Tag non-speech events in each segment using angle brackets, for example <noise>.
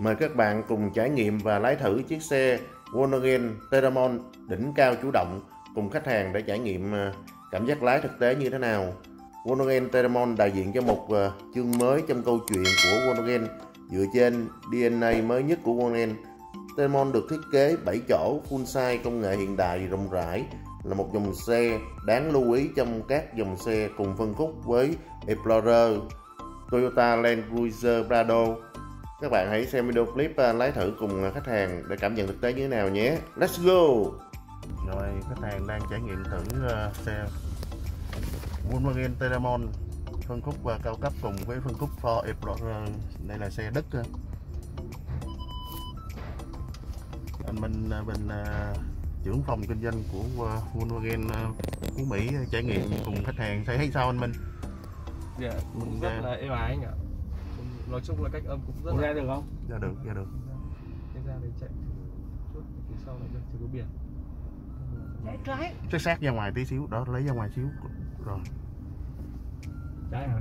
Mời các bạn cùng trải nghiệm và lái thử chiếc xe Volkswagen Teramon đỉnh cao chủ động cùng khách hàng để trải nghiệm à, cảm giác lái thực tế như thế nào. Volkswagen Teramon đại diện cho một à, chương mới trong câu chuyện của Volkswagen dựa trên DNA mới nhất của Volkswagen. Teramon được thiết kế 7 chỗ full size công nghệ hiện đại rộng rãi là một dòng xe đáng lưu ý trong các dòng xe cùng phân khúc với Explorer, Toyota Land Cruiser Prado. Các bạn hãy xem video clip à, lái thử cùng khách hàng để cảm nhận thực tế như thế nào nhé. Let's go! Rồi, khách hàng đang trải nghiệm thử uh, xe Volkswagen Teramon phân khúc uh, cao cấp cùng với phân khúc Ford Explorer. Đây là xe Đức. Anh Minh bên trưởng phòng kinh doanh của Volkswagen Phú Mỹ trải nghiệm cùng khách hàng thấy sao anh Minh? Dạ, cũng rất là êm ái anh ạ nói chung là cách âm cũng rất là ra được không? Ra được ra được. Em ra để chạy chút phía sau này chưa có biển. Chạy trái. Chắc sát ra ngoài tí xíu đó lấy ra ngoài xíu. Rồi. Trái hả?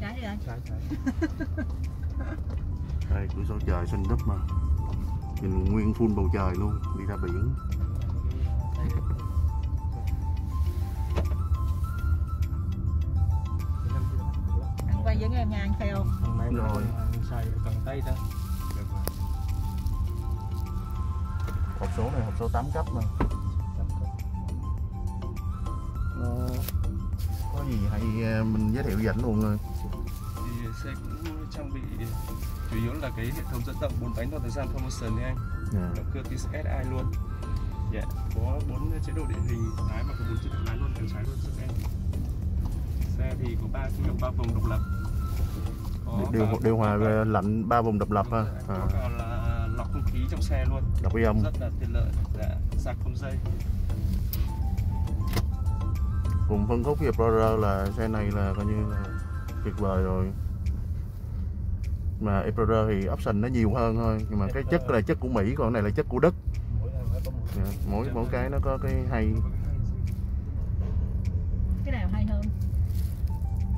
Trái đi anh trái trái. <laughs> Đây cửa sổ trời xanh đất mà. Nhìn nguyên full bầu trời luôn đi ra biển theo Rồi. xài cần tay đó. Hộp số này hộp số 8 cấp mà. Nó có gì hay ờ, mình giới thiệu dẫn luôn rồi. Thì xe cũng trang bị chủ yếu là cái hệ thống dẫn động bốn bánh toàn thời gian promotion đấy anh. Dạ. động cơ TSI luôn. Dạ có bốn chế độ địa hình lái và có bốn chế độ lái luôn cần trái luôn giúp em. Xe thì có ba khí động ba vòng độc lập điều điều hòa về lạnh ba vùng độc lập ha. À, lọc không khí trong xe luôn. Với âm rất là tiện lợi dạ sạc không dây. Cùng phân khúc với Explorer là xe này là coi như là tuyệt vời rồi. Mà Explorer thì option nó nhiều hơn thôi nhưng mà cái chất là chất của Mỹ còn cái này là chất của Đức. Mỗi Dạ, mỗi mỗi cái nó có cái hay cái nào hay hơn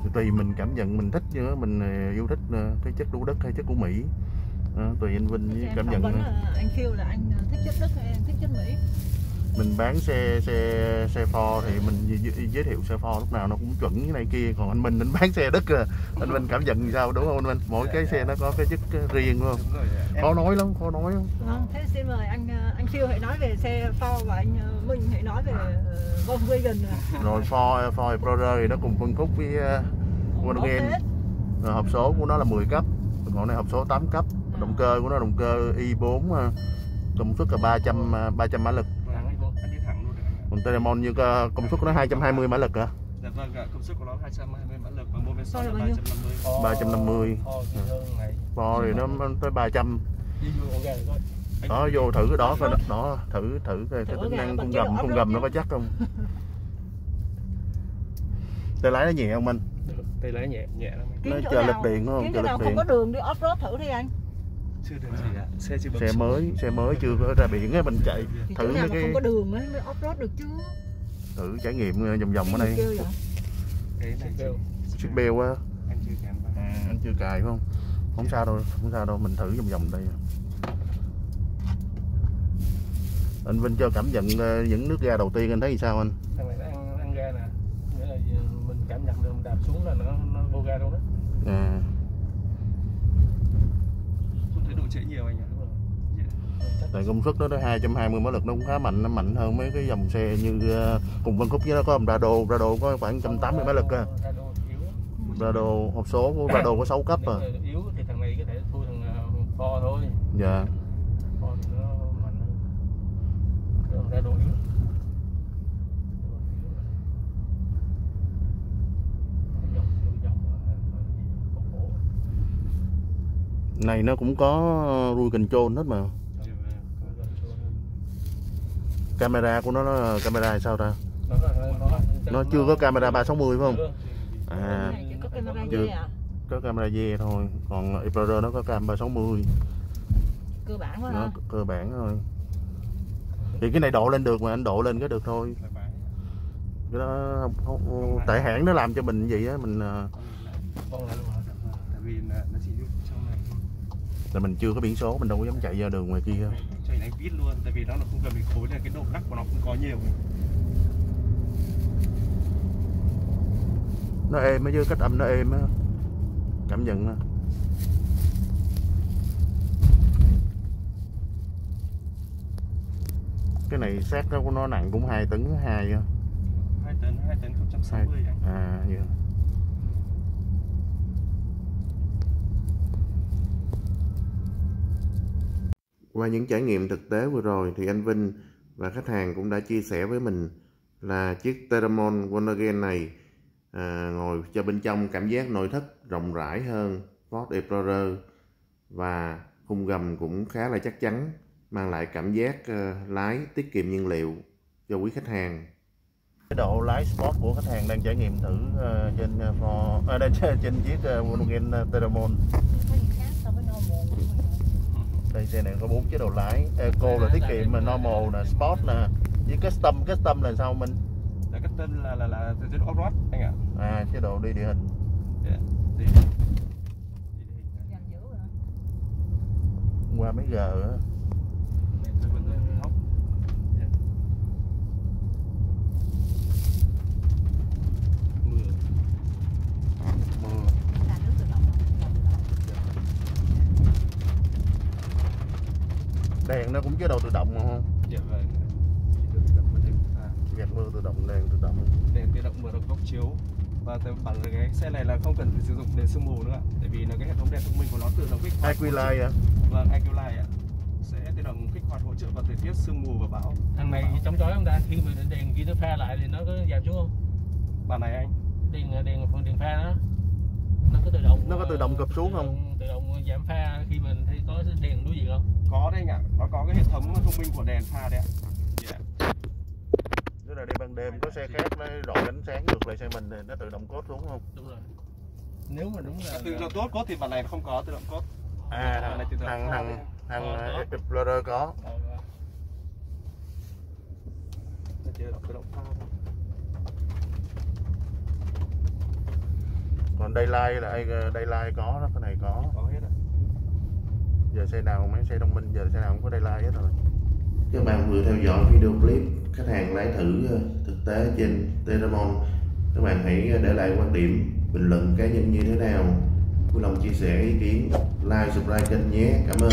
thì tùy mình cảm nhận mình thích nữa mình ờ, yêu thích ờ, cái chất của Đức hay chất của Mỹ. Đó, tùy anh Vinh với cảm nhận anh kêu là anh thích chất Đức hay anh thích chất Mỹ? Mình bán xe xe xe Ford thì mình giới, thiệu xe Ford lúc nào nó cũng chuẩn như này kia. Còn anh Minh anh bán xe Đức à. anh Minh cảm nhận sao đúng không anh Minh? Mỗi cái xe nó có cái chất riêng đúng không? Đúng rồi ạ. khó nói lắm khó nói lắm. Vâng thế xin mời anh anh Khiêu hãy nói về xe Ford và anh Minh hãy nói về Volkswagen rồi Ford Ford Explorer thì nó cùng phân khúc với Volkswagen hết. Rồi, hộp số của nó là 10 cấp. Còn này hộp số 8 cấp. Động cơ của nó động cơ i4 ờ, công suất là 300 ờ, 300 mã lực. Còn Telemon như có công suất của nó 220 mã lực hả Dạ vâng ạ, công suất của nó 220 mã lực và mô men sau Sau là là bao nhiêu? 350. 350. Kho thì nó tới 300 đi vô ổ gà rồi. Đó vô thử cái đó coi đó, thử thử coi cái tính năng độ gầm không off-road gầm nó có chắc không? <laughs> Tay lái nó nhẹ không anh Tay lái nhẹ nhẹ lắm. Kiếm chỗ chờ nào- lực điện đúng không? kiếm Chờ chỗ nào lực không điện. có đường đi off road thử đi anh. Chưa được gì ạ. Xe chưa bấm xe số. mới xe mới chưa có ra biển á mình chạy thì thử chỗ nào mấy mà cái không có đường ấy mới off road được chứ. Thử trải nghiệm ờ, vòng vòng ở Cái đây kêu vậy? Cái này chiếc beo á. Anh chưa kèm vào. à, anh chưa cài phải không? Không sao đâu không sao đâu mình thử vòng vòng đây. Anh Vinh cho cảm nhận ờ, những nước ga đầu tiên anh thấy sao anh? Thằng này nó ăn ăn ga nè nghĩa là được mình đạp xuống là nó nó vô ga luôn đó. À, Không thấy độ trễ nhiều anh ạ. Dạ. tại công suất nó tới 220 mã lực nó cũng khá mạnh nó mạnh hơn mấy cái dòng xe như ờ, cùng phân khúc với nó có Prado Prado có khoảng 180 mã lực à Prado hộp số của Prado có 6 cấp à. Yếu thì thằng này có thể thua thằng uh, Ford thôi. Dạ. Ford thì nó mạnh hơn Cái thằng Rado yếu Cái dòng siêu dòng mà- mà cái gì? Cổ cổ. Này nó cũng có rui control hết mà. Camera của nó, nó camera sao ta? Nó chưa có camera 360 phải không? À. Cái này chỉ có camera Chưa. à có camera dê thôi. Còn Explorer nó có cam 360 cơ bản quá nó cơ bản thôi. Thì cái này độ lên được mà anh độ lên cái được thôi. Cái đó không, không, tại hãng nó làm cho mình vậy á mình ờ, Con lại luôn hả? Dạ vâng. Tại vì là mình chưa có biển số mình đâu có dám chạy ra đường ngoài kia. Chạy đánh vít luôn tại vì nó là không cần bị khối là cái độ lắc của nó cũng có nhiều. Nó êm chứ cách âm nó êm á. Cảm nhận á. Cái này xác nó của nó nặng cũng 2 tấn hai hai tấn hai tấn không trăm sáu mươi à vậy Qua những trải nghiệm thực tế vừa rồi thì anh Vinh và khách hàng cũng đã chia sẻ với mình là chiếc Teramon Wondergen này à, ngồi cho bên trong cảm giác nội thất rộng rãi hơn Ford Explorer và khung gầm cũng khá là chắc chắn mang lại cảm giác uh, lái tiết kiệm nhiên liệu cho quý khách hàng. Cái độ lái sport của khách hàng đang trải nghiệm thử uh, trên uh, Ford, à, trên, <laughs> trên chiếc uh, Volkswagen uh, Teramon có gì khác so với normal của mình đây xe này có bốn chế độ lái. Eco là tiết kiệm mà normal là sport nè. Với custom custom là sao mình là cái tên là là là chế độ off-road anh ạ. À chế độ đi địa hình. Yeah. đi, đi, đi, đi. dành dữ rồi. Qua mấy giờ á Tôi vẫn đang hóc. Yeah. Mưa. mưa là nước tự động không? Đèn nó cũng chế độ tự động mà không Dạ vâng. Được gạt mưa tự động đèn tự động Đèn tự động mở rộng góc chiếu. Và tôi bảo là cái xe này là không cần phải sử dụng đèn sương mù nữa ạ. Tại vì là cái hệ thống đèn thông minh của nó tự động kích hoạt. Aquilight á Vâng, IQ Light ạ. Sẽ tự động kích hoạt hỗ trợ vào thời tiết sương mù và bão. thằng này chống chói không ta khi mà đèn kia nó pha lại thì nó có giảm xuống không Bản này anh. đèn đèn phần đèn pha đó nó có tự động Nó có tự động cụp xuống không? Tự động giảm pha khi mình thấy có đèn đối diện không Có đây anh ạ. Nó có cái hệ thống thông minh của đèn pha đấy ạ. Dạ. Tức là đi ban đêm có xe khác nó rọi ánh sáng ngược lại xe mình thì nó tự động cốt xuống không? đúng rồi nếu mà đúng là Tự động cốt cốt thì bản này không có tự động cốt. À Bản này tự động thằng thằng đấy ạ. thằng Có, có. Explorer có. Ờ, ờ. Tự động pha Còn Daylight là ai Daylight có đó, cái này có. Có hết ạ. Giờ xe nào mấy xe thông minh giờ xe nào cũng có Daylight hết rồi. Các bạn vừa theo dõi video clip khách hàng lái thử ờ, thực tế trên Teramon. Các bạn hãy để lại quan điểm, bình luận cá nhân như thế nào. Vui lòng chia sẻ ý kiến, like, subscribe kênh nhé. Cảm ơn.